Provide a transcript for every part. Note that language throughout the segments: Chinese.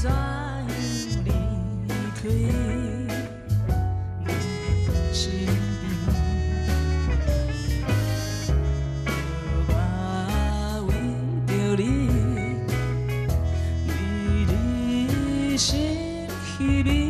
昨夜离去你身边你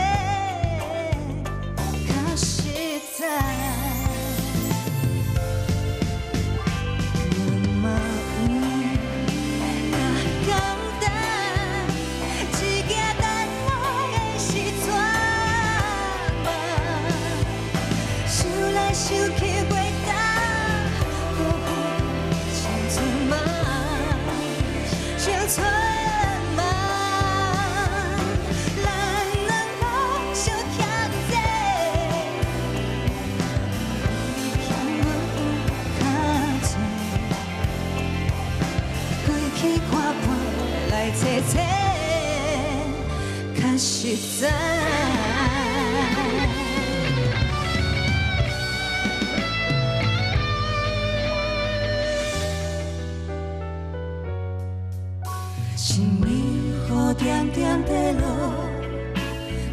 在切看实在。生命雨点点地落，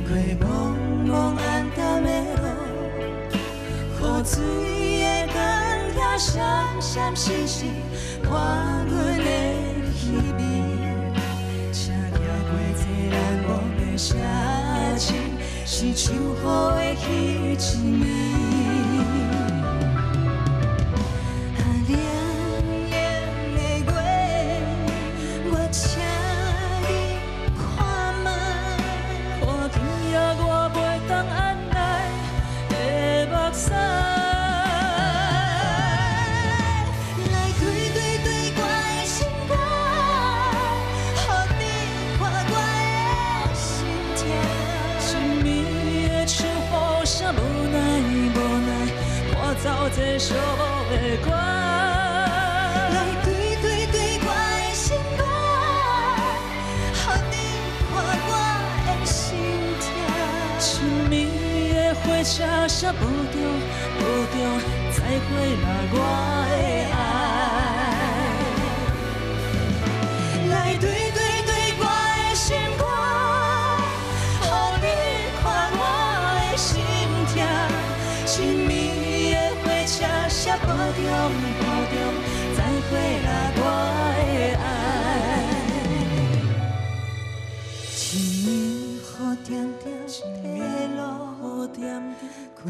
月朦暗淡的落，雨水的干涸，闪闪星星，看阮的彼面。声，是秋雨的那一暝。唱一首的歌，来对对对我的心肝，你看我的心痛。亲密的火车声，无停无停，在过我的爱。中雨中，再会啦，我的爱。雨雨点点，落雨点点，